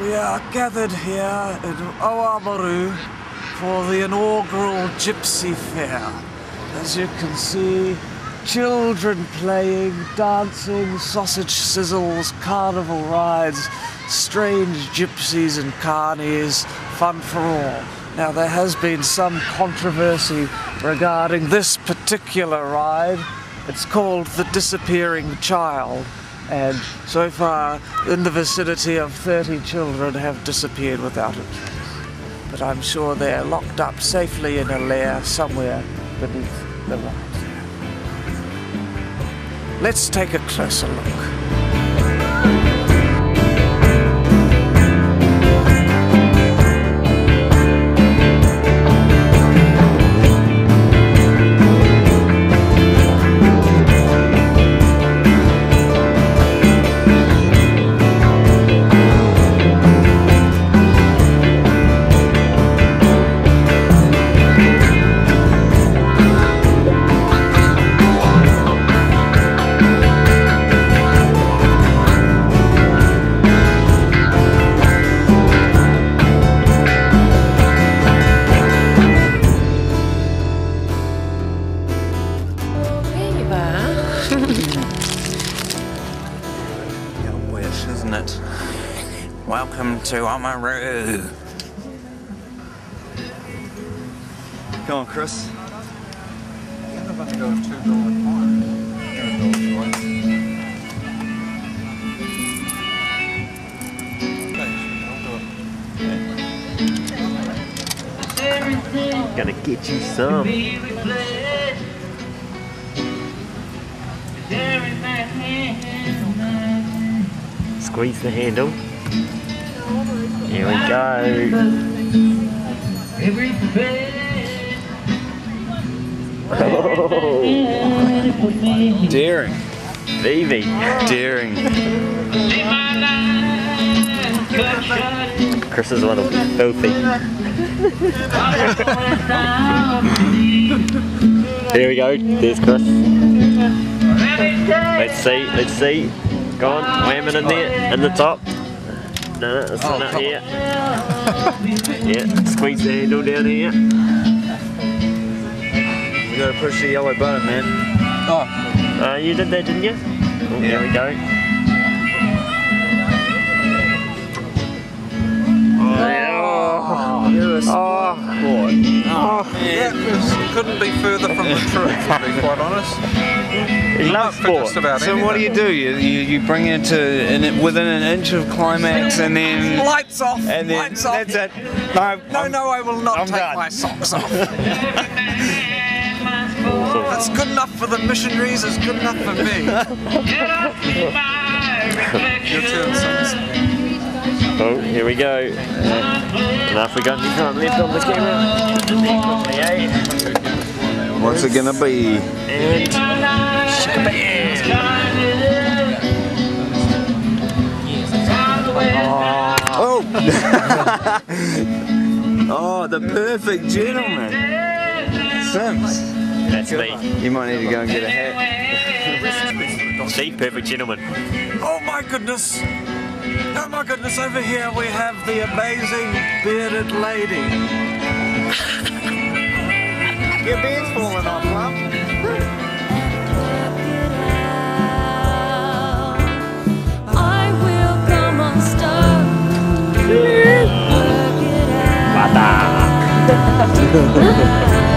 We are gathered here in Oamaru for the inaugural Gypsy Fair. As you can see, children playing, dancing, sausage sizzles, carnival rides, strange gypsies and carnies, fun for all. Now, there has been some controversy regarding this particular ride. It's called The Disappearing Child, and so far, in the vicinity of 30 children have disappeared without a trace. But I'm sure they're locked up safely in a lair somewhere beneath the ride. Let's take a closer look. Welcome to Oamaru. Go on, Chris. Gonna get you some. Squeeze the handle. Here we go. Oh. Daring. Vivi. Daring. Chris is a little filthy. Here we go. There's Chris. Let's see. Let's see. Go on. Wham it in there. In the top. No, it's Oh, not here. yeah. Squeeze the handle down here. You gotta push the yellow button, man. Oh. Uh, you did that, didn't you? Oh, There we go. Oh, you're a Oh, That was, couldn't be further from the truth, to be quite honest. he loves For just sport. about So what do you do? You, you, you bring it to an, within an inch of climax and then Lights off! and then lights off! that's it. No, No, I'm- no, I will not I'm take done. my socks off. That's good enough for the missionaries, it's good enough for me. Here we go. We got any time left on the camera. And then quickly? What's it gonna be? And Oh! oh, the perfect gentleman. Sims. that's me. You might need to go and get a hat. The perfect gentleman. Oh my goodness! Oh my goodness, over here we have the amazing bearded lady. Your beard's falling off, love. I